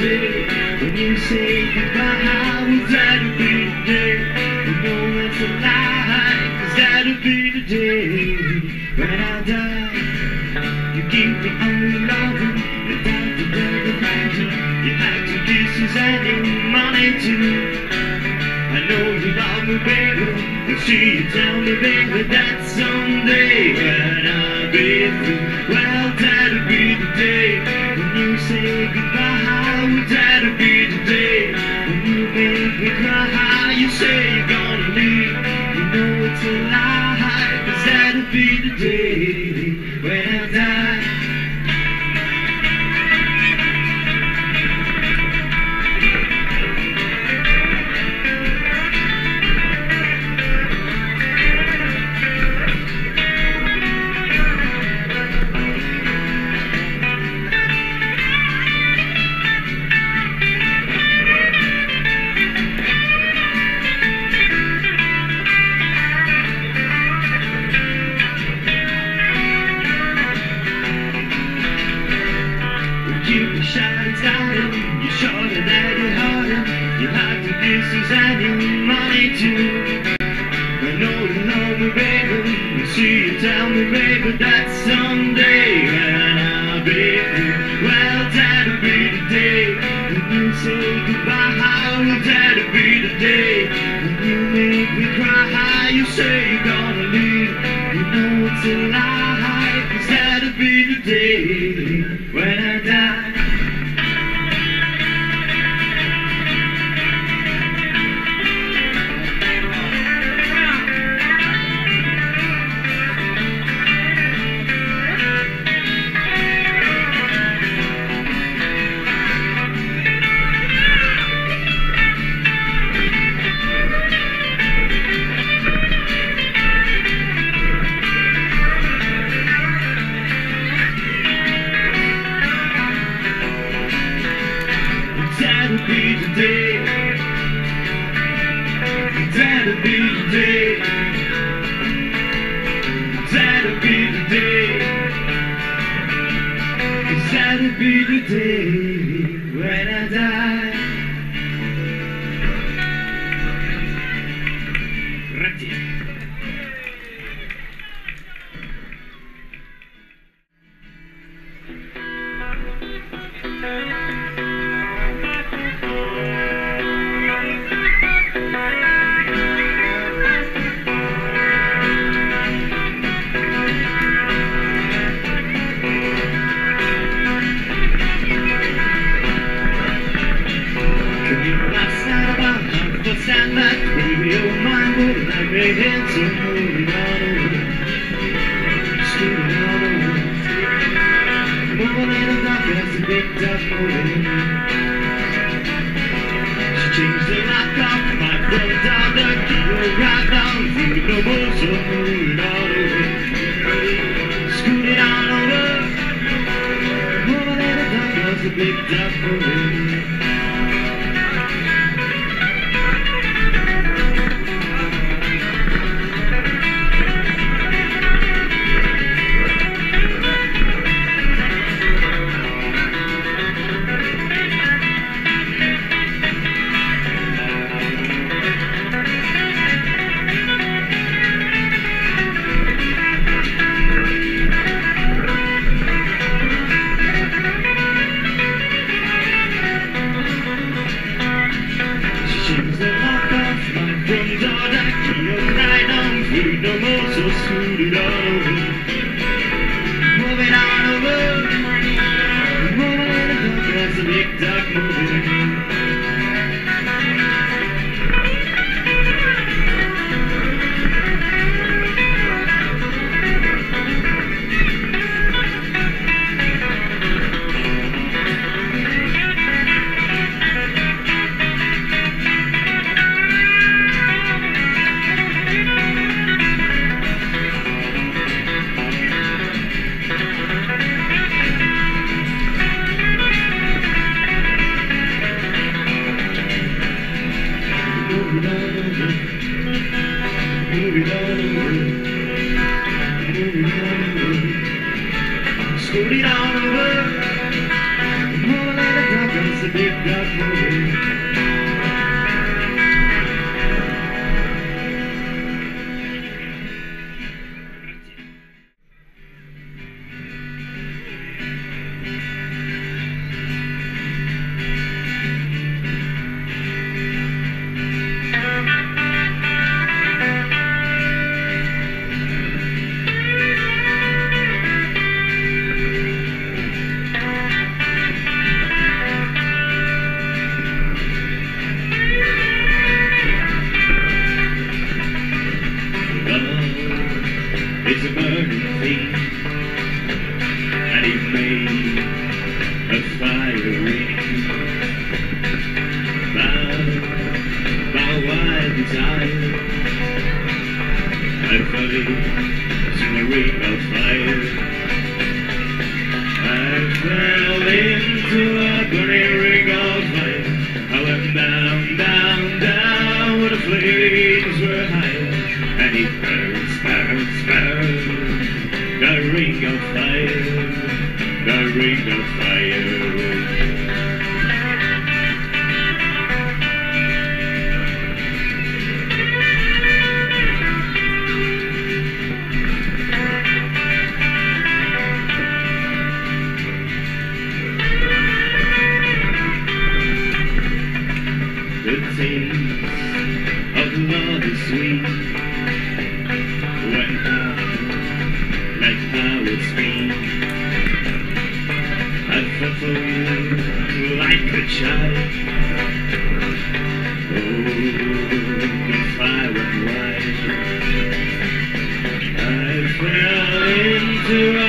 when you say goodbye. I will die to be today You know that's a lie, cause that'll be the day when I die. You keep me on your the. You to and money too. I know you love me, baby. She you tell me, baby, that someday when I'll be through. carried on over. More than a drunken, so they've got ring bell. Yeah.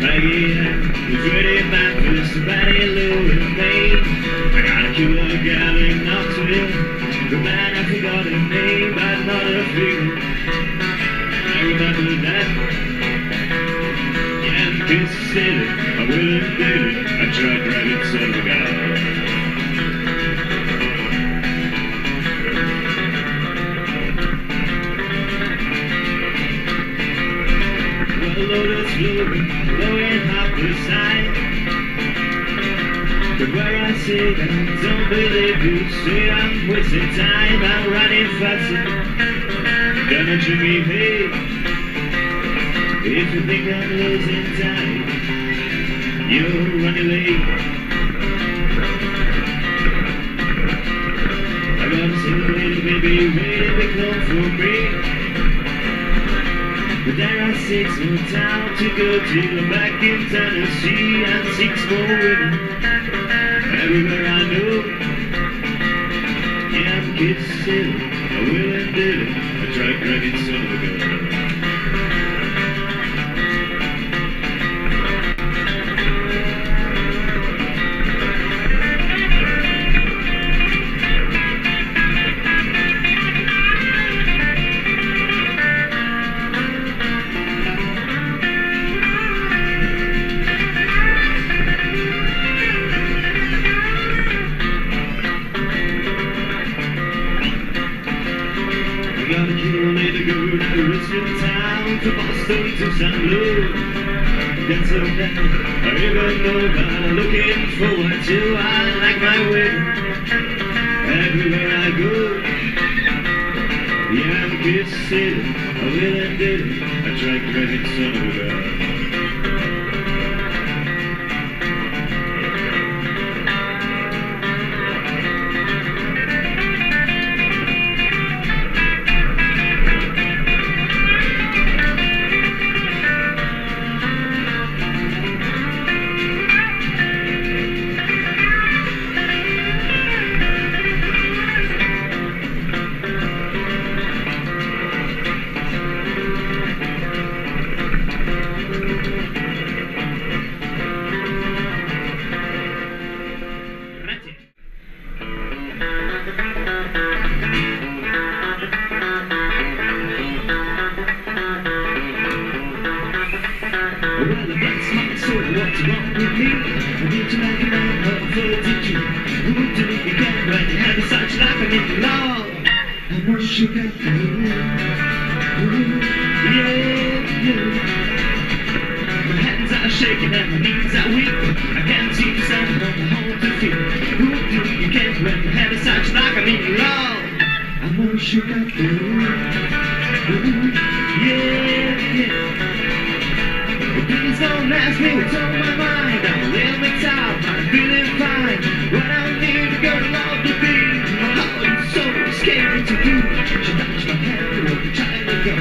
Maggie, you pretty bad, just don't believe you See I'm wasting time, I'm running faster Gonna treat me hey If you think I'm losing time you're running late. I gotta say little baby, really big love for me but there are six more towns to go to I'm back in Tennessee and six more women everywhere I know. Yeah, I'm kissing, I will and did it. I tried credit son of town to Boston to St. That's down. I even know I'm looking forward to I like my way. Everywhere I go. Yeah, I'm kissing. Did it. I tried credit son of shaking and my weak. I can't to on my own two feet. Who do you get when have such life and in love? I know you got me. Ooh, yeah, yeah. Please don't ask me what's on my mind. I'm a little bit tired, but I'm feeling fine. What I need to go to love to be. My heart and soul scared to do. She touched my hand with a child ago.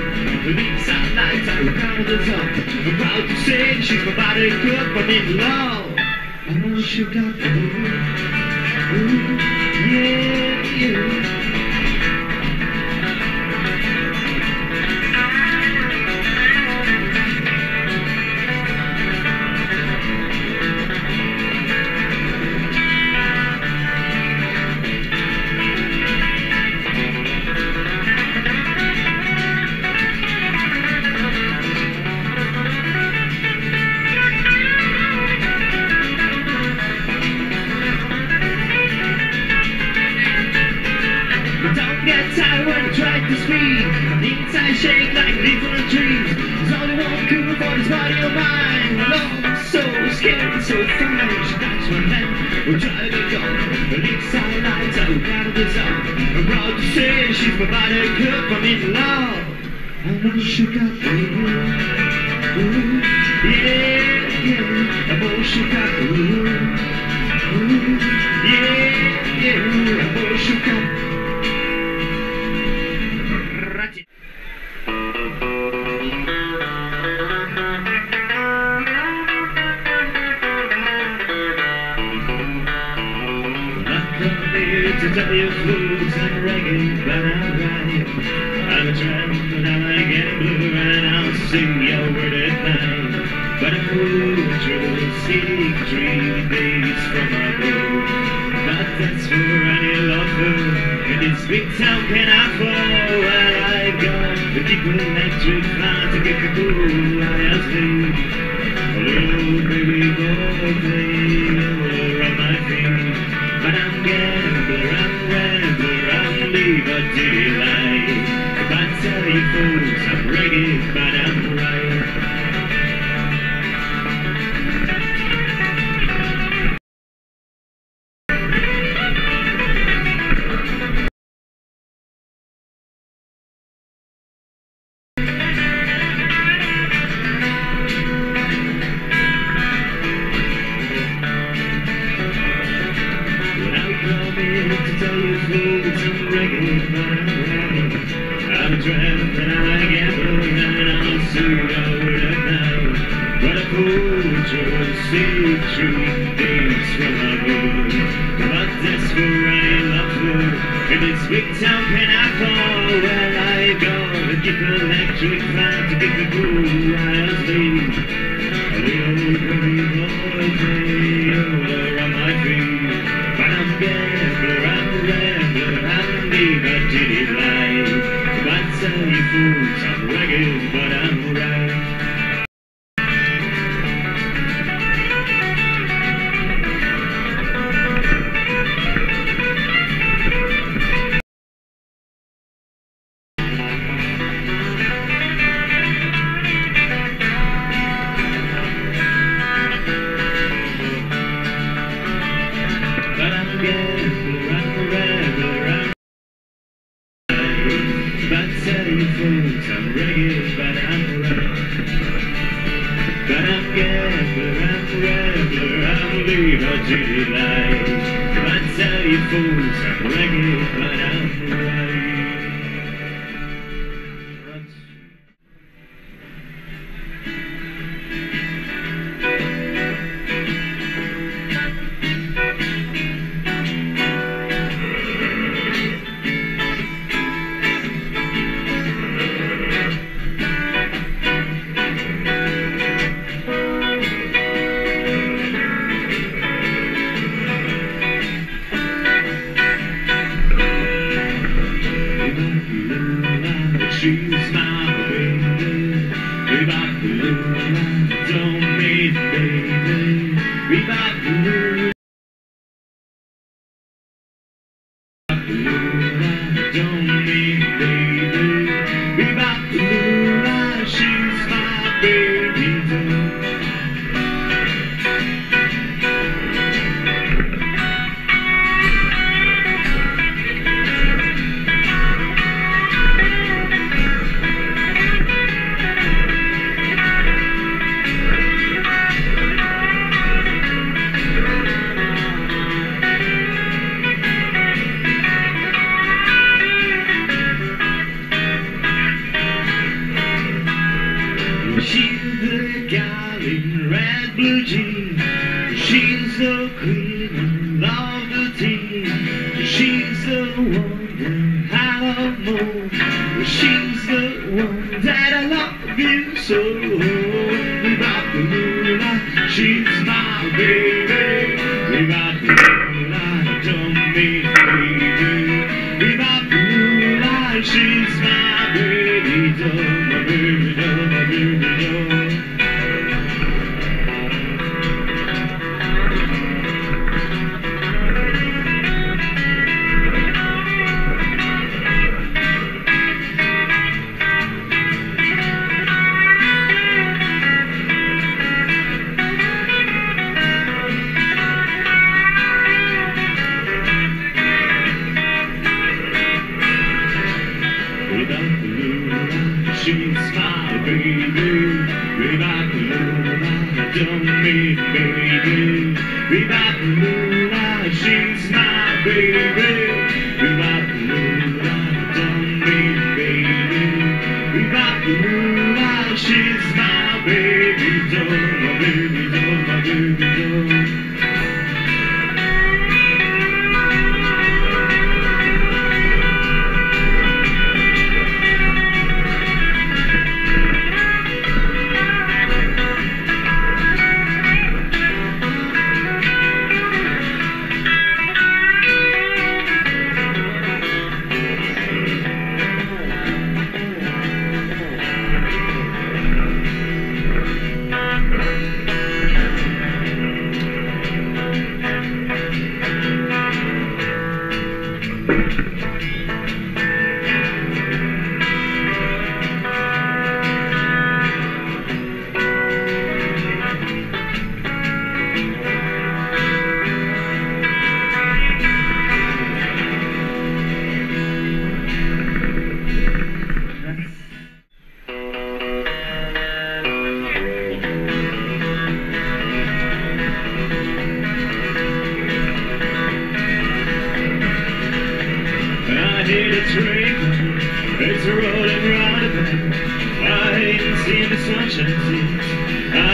The these are nights I look out of the zone. Proud to say she's my body cook, but in love. I know she got the I know a and I'll sing your word at night. But I'm true, seek dream days from my boat. But that's for any lover. In this big town can I fall? Well, I got the deep electric line to get the cool I ask me. A baby boy play spiritual things from. But that's where I love her. In its Wigtown pinnacle, I go to get electric, to the blue I'll. gambler, I'm a I'm a leave our dirty life. I tell you fools, I'm ragged, but I'm right. be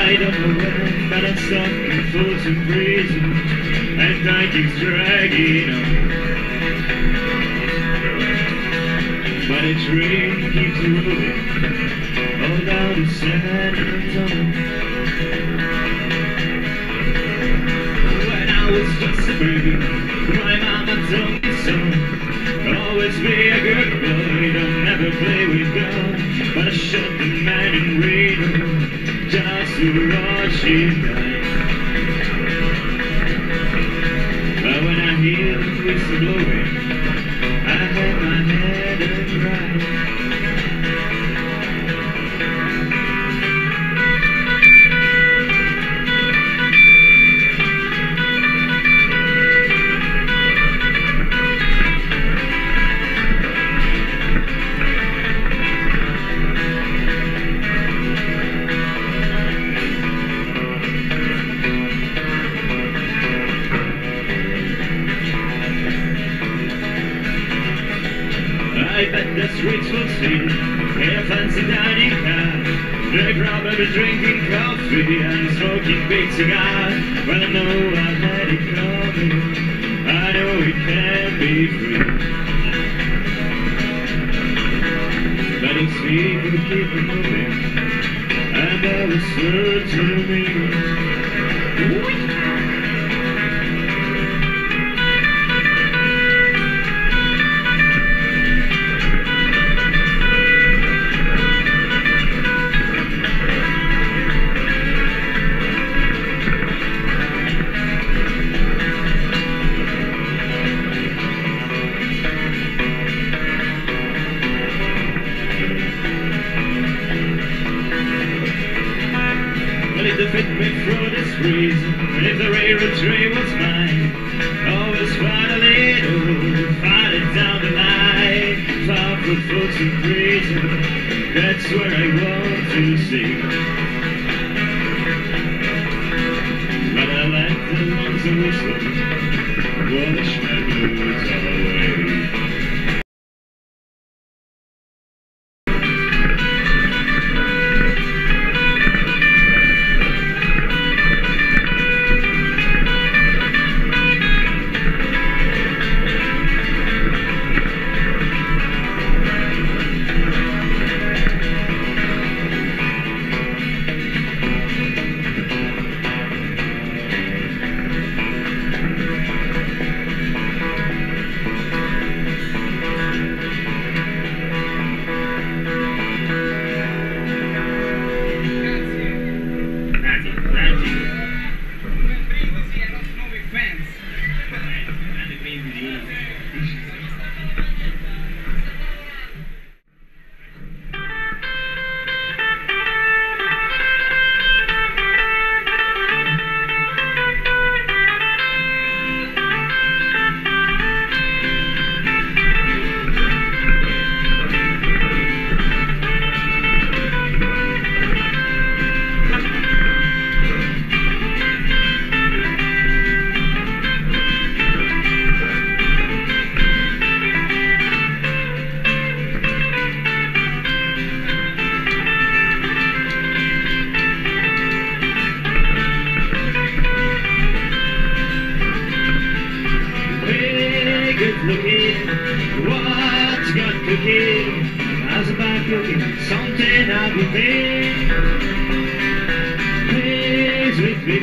I light of the room that itself Folsom Prison, and time keeps dragging on. But a train keeps rolling, oh down the sand Just to watch see in a fancy dining car. The crowd will drinking coffee and smoking big cigars. Well, I know I've had it coming. I know it can be free. But it's me who keep it moving, and that was sure me through this reason, if the railroad train was mine, always find a little, find it down the line, far from Folsom prison, that's where I want to see. But I like the ones who whistle, wash my blues away.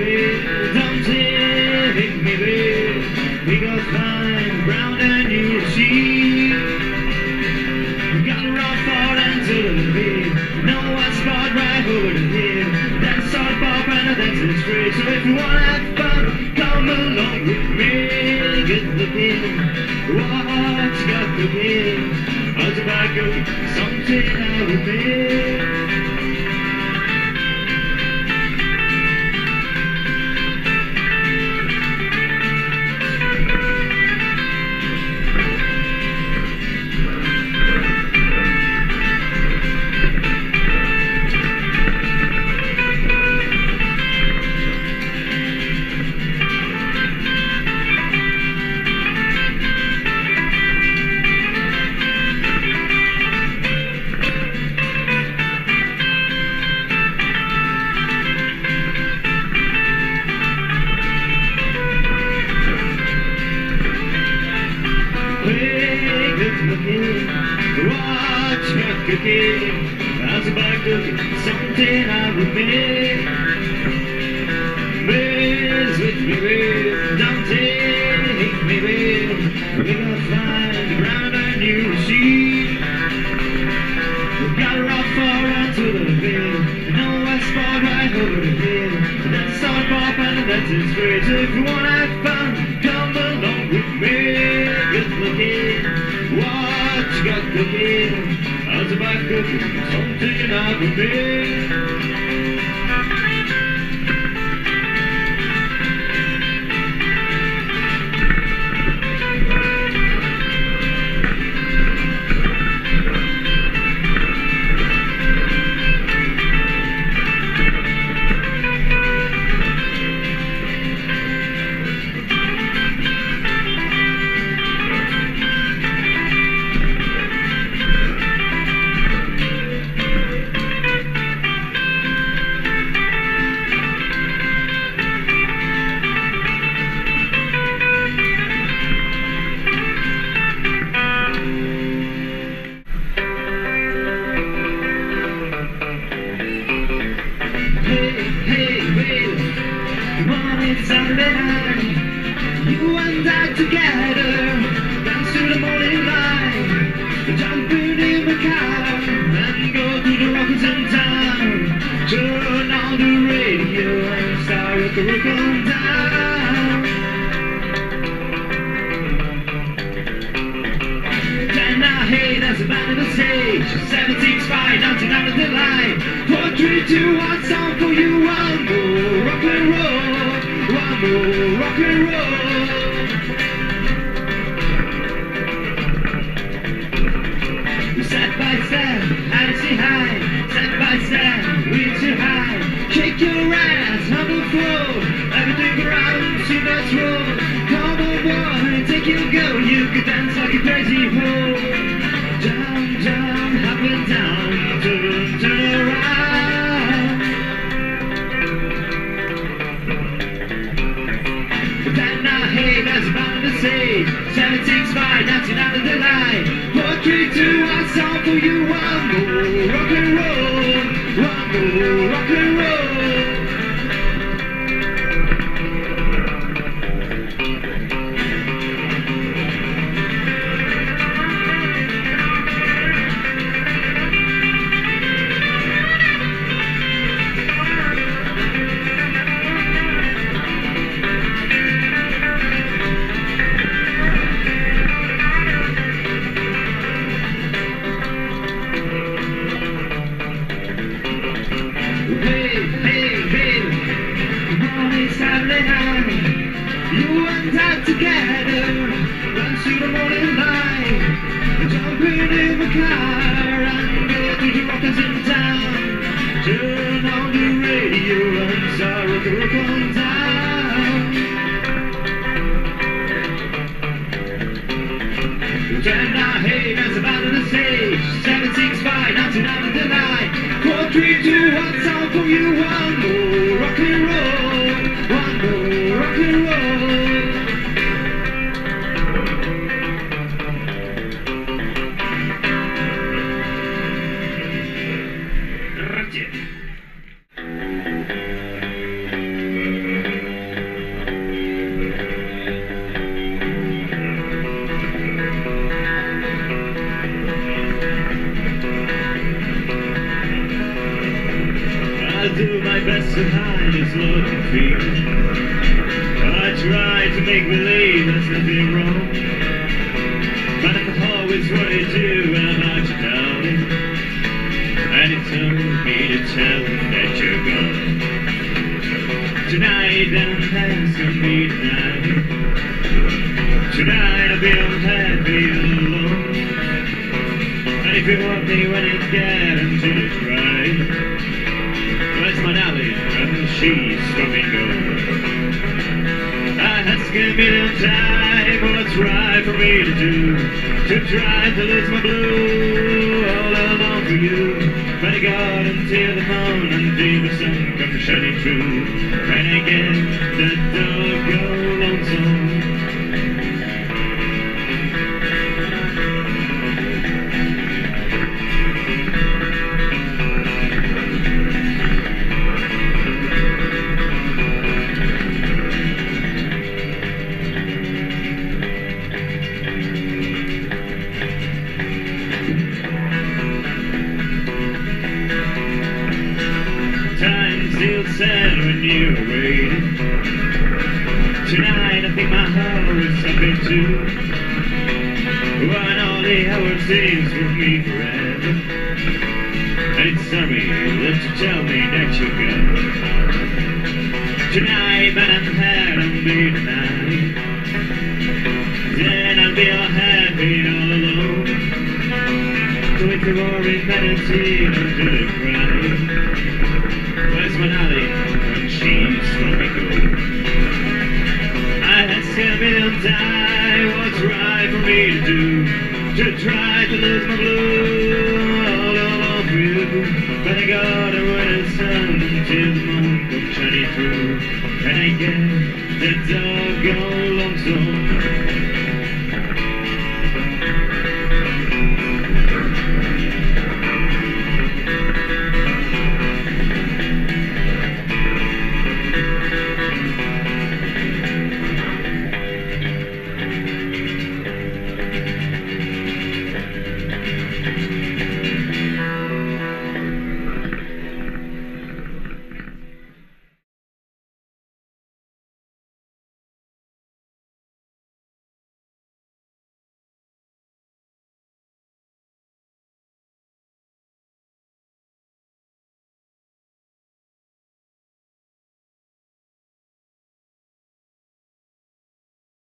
Me, babe, don't tell it, baby. We go flying round and you'll see. We got a rock far and to the bed. No one spot right over the hill. That's our bar and that's it's free. So if you wanna have fun, come along with me. Good looking, what you got cooking? How's about cooking something I would make? Cooking? How's about cooking? Something I make. Mess with me, babe. Don't take me, babe. We got flying the ground and you see. We got her off far onto the hill. And no I spot right over the hill. Then start popping and that's his phrase. How's about cooking? Something I would make. Rock and roll. Step by step, I say hi. Step by step, reach your high. Shake your ass the floor. Everything around, see that's roll. Come on, boy, take your go. You can dance like a crazy hoe. 17 spy, 99 of the line. Four, three, two, one song for you. One more rock and roll. One more rock and roll. Best to hide look and feel. I try to make believe there's nothing wrong. But it's always what I do I'm not you down. And it told me to tell you that you're gone. Tonight I'm passing me tonight. Tonight I'll be unhappy alone. And if you want me when it's guaranteed to cry. I ask a million times what's oh, right for me to do. To try to lose my blue all alone for you. I got until the morning until the sun comes shining through. And I get me to do to try to lose my blues all over you. But I got a running sun till the moon comes shining through, and I get the dark.